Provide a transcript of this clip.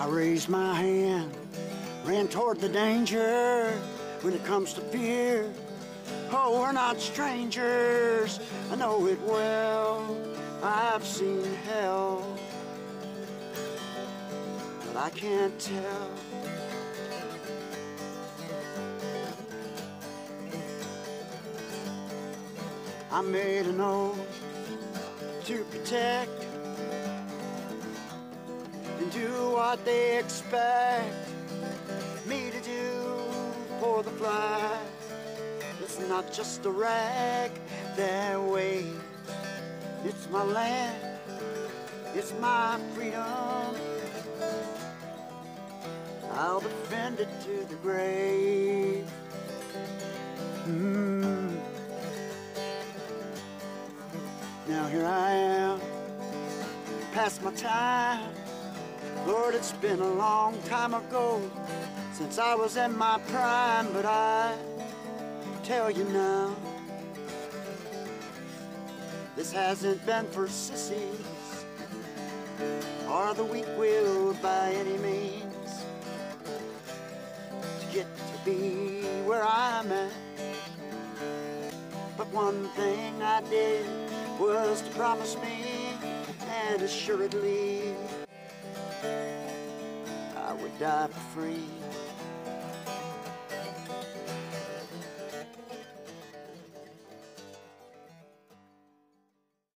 I raised my hand, ran toward the danger. When it comes to fear, oh, we're not strangers. I know it well. I've seen hell, but I can't tell. I made an oath to protect and do what they expect me to do for the flag. It's not just a rag that waves. It's my land. It's my freedom. I'll defend it to the grave. Mm. Now here I am, past my time. Lord, it's been a long time ago since I was in my prime, but I tell you now, this hasn't been for sissies or the weak-willed by any means. To get to be where I'm at, but one thing I did was to promise me, and assuredly I would die for free.